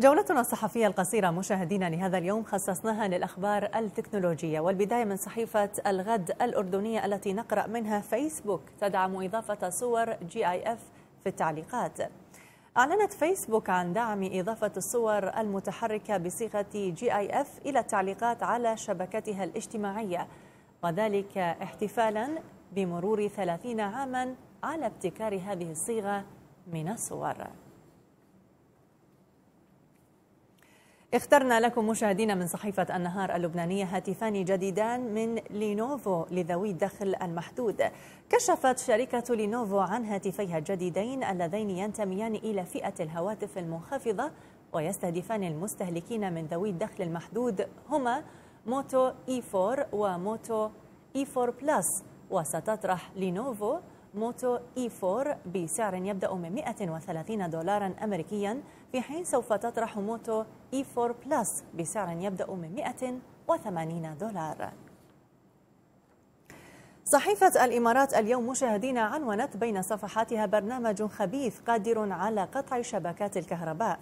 جولتنا الصحفية القصيرة مشاهدينا لهذا اليوم خصصناها للأخبار التكنولوجية والبداية من صحيفة الغد الأردنية التي نقرأ منها فيسبوك تدعم إضافة صور GIF في التعليقات. أعلنت فيسبوك عن دعم إضافة الصور المتحركة بصيغة GIF إلى التعليقات على شبكتها الاجتماعية وذلك احتفالا بمرور 30 عاما على ابتكار هذه الصيغة من الصور. اخترنا لكم مشاهدينا من صحيفة النهار اللبنانية هاتفان جديدان من لينوفو لذوي الدخل المحدود. كشفت شركة لينوفو عن هاتفيها الجديدين اللذين ينتميان إلى فئة الهواتف المنخفضة ويستهدفان المستهلكين من ذوي الدخل المحدود هما موتو إي 4 وموتو إي 4 بلس. وستطرح لينوفو موتو إي 4 بسعر يبدأ من 130 دولارا أمريكيا في حين سوف تطرح موتو إي 4 بلس بسعر يبدأ من 180 دولار صحيفة الإمارات اليوم مشاهدين عنونت بين صفحاتها برنامج خبيث قادر على قطع شبكات الكهرباء.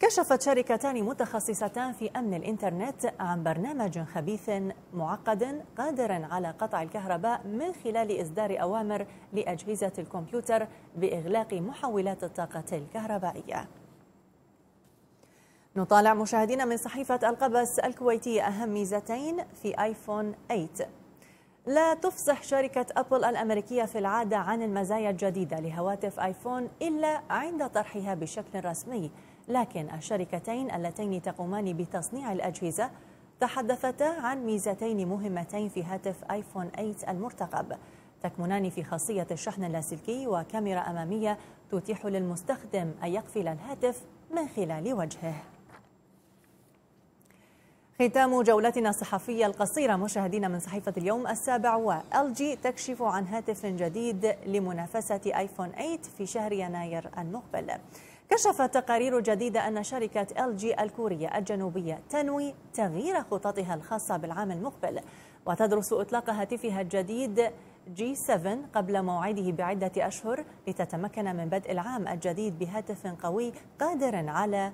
كشفت شركتان متخصصتان في أمن الإنترنت عن برنامج خبيث معقد قادر على قطع الكهرباء من خلال إصدار أوامر لأجهزة الكمبيوتر بإغلاق محولات الطاقة الكهربائية. نطالع مشاهدينا من صحيفة القبس الكويتية أهم ميزتين في آيفون 8 لا تفصح شركة أبل الأمريكية في العادة عن المزايا الجديدة لهواتف آيفون إلا عند طرحها بشكل رسمي. لكن الشركتين اللتين تقومان بتصنيع الأجهزة تحدثتا عن ميزتين مهمتين في هاتف آيفون 8 المرتقب. تكمنان في خاصية الشحن اللاسلكي وكاميرا أمامية تتيح للمستخدم أن يقفل الهاتف من خلال وجهه. ختام جولتنا الصحفية القصيرة. مشاهدينا من صحيفة اليوم السابع و LG تكشف عن هاتف جديد لمنافسة آيفون 8 في شهر يناير المقبل. كشفت تقارير جديدة أن شركة LG الكورية الجنوبية تنوي تغيير خططها الخاصة بالعام المقبل وتدرس إطلاق هاتفها الجديد جي 7 قبل موعده بعدة أشهر لتتمكن من بدء العام الجديد بهاتف قوي قادر على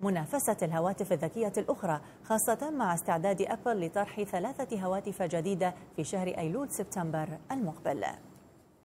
منافسة الهواتف الذكية الأخرى خاصة مع استعداد أبل لطرح ثلاثة هواتف جديدة في شهر أيلول سبتمبر المقبل.